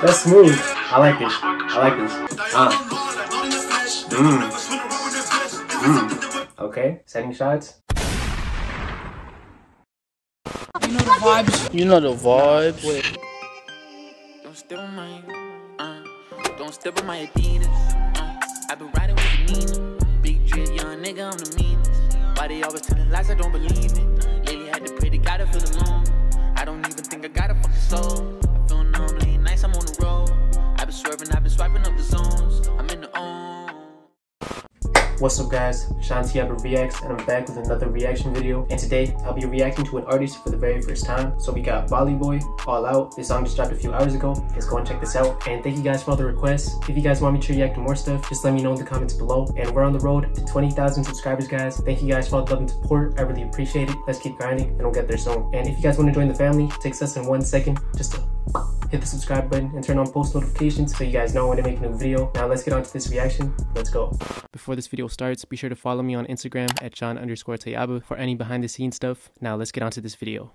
That's smooth. I like this. I like this. Ah. Mmm. Mmm. Okay, setting shots. You know the vibes. You know the vibes. Don't step on my, uh, don't step on my Adidas. Uh, i been riding with Nina. Big drip, young nigga, I'm the meanest. Why they always telling lies I don't believe it? What's up guys, Shaun Tayaba Reacts and I'm back with another reaction video and today I'll be reacting to an artist for the very first time. So we got Bally Boy, All Out, this song just dropped a few hours ago, let's go and check this out. And thank you guys for all the requests. If you guys want me to react to more stuff, just let me know in the comments below. And we're on the road to 20,000 subscribers guys. Thank you guys for all the love and support, I really appreciate it. Let's keep grinding and we'll get there soon. And if you guys want to join the family, it takes less than one second just to hit the subscribe button and turn on post notifications so you guys know when I make a new video. Now let's get on to this reaction. Let's go. Before this video starts, be sure to follow me on Instagram at Shaun underscore Tayaba for any behind the scenes stuff. Now let's get on to this video.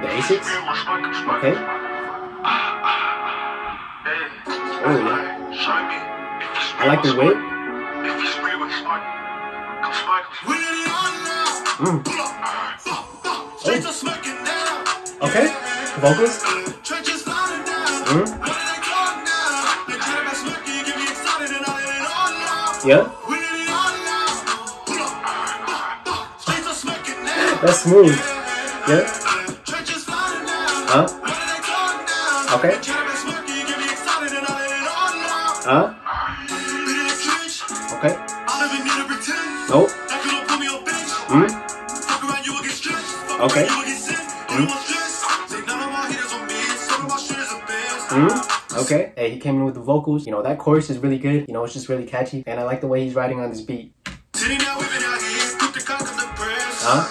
The Asics? Okay. Oh. I like the whip. Mm. Oh. Okay. Vocals. Mm. Yeah. We're in it on now. Put up. Stay to smack it now. That's smooth. Yeah. Huh? Okay. Huh? Okay. Nope. Hmm? Okay. Hmm? Okay. Hey, he came in with the vocals. You know, that chorus is really good. You know, it's just really catchy. And I like the way he's riding on this beat. Huh?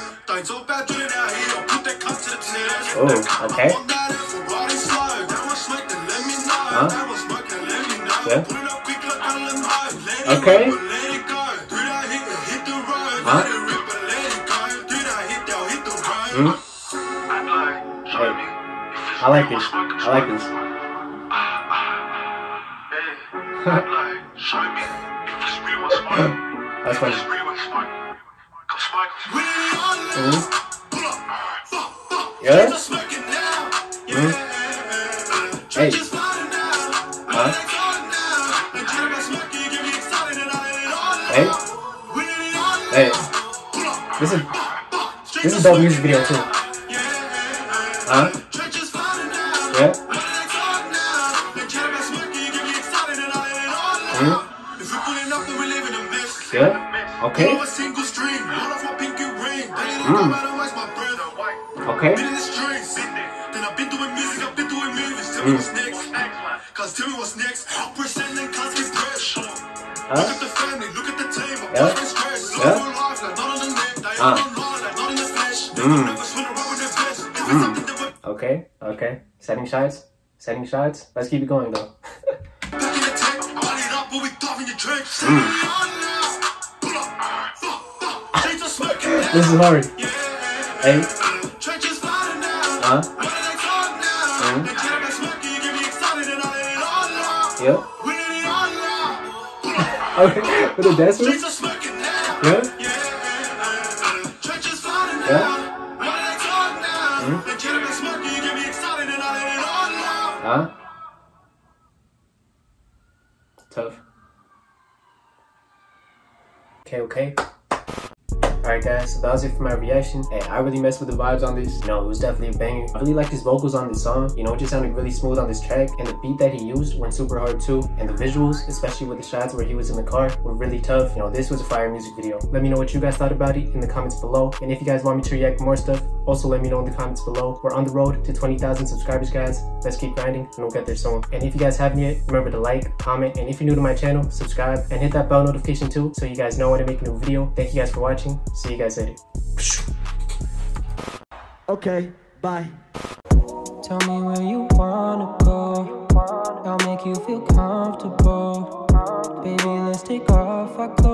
Oh, okay. Huh? Yeah. Okay. Huh? Hmm? Hey. I like this. I like this. That's funny. Mm. Yeah? Mm. Hey. Hey. Hey. This is this is dope music video too. Huh? Yeah. Hmm? Yeah. Okay. Mm. Okay. Mm. Mm. Mm. Okay. Okay. Setting shots. Setting shots. Let's keep it going though. mm. this is hard. Hey. Huh? Mm. Yeah. okay, with the dancers? Yeah? Yeah? Huh? Tough. Okay, okay. Alright guys, so that was it for my reaction. Hey, I really messed with the vibes on this. You know, it was definitely a banger. I really like his vocals on this song. You know, it just sounded really smooth on this track. And the beat that he used went super hard too. And the visuals, especially with the shots where he was in the car, were really tough. You know, this was a fire music video. Let me know what you guys thought about it in the comments below. And if you guys want me to react more stuff, also let me know in the comments below. We're on the road to 20,000 subscribers, guys. Let's keep grinding and we'll get there soon. And if you guys haven't yet, remember to like, comment, and if you're new to my channel, subscribe and hit that bell notification too so you guys know when I make a new video. Thank you guys for watching. See you guys later. Okay, bye. Tell me where you wanna go. I'll make make you feel comfortable. Baby, let's take off our clothes.